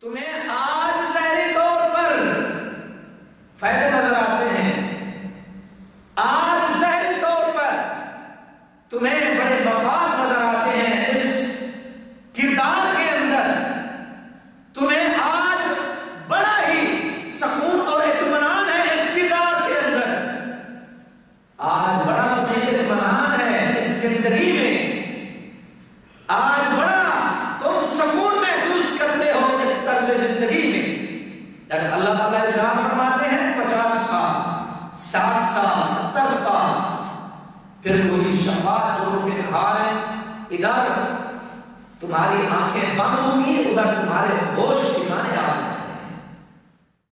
تمہیں آج ظاہری طور پر فائدے نظر آتے ہیں۔ آج ظاہری طور پر تمہیں بڑے مفاد نظر آتے ہیں۔ اس کردار کے اندر تمہیں آج بڑا ہی سکون اور اطمینان ہے۔ اس کردار کے اندر آج بڑا تمہیں اطمینان ہے۔ اس زندگی میں آج بڑا تم سکون اگر اللہ تعالیٰ ارشاد فرماتے ہیں پچاس سال، ساٹھ سال، ستر سال، پھر وہی شفا جو پھر ہار ادھر تمہاری آنکھیں بند ہوں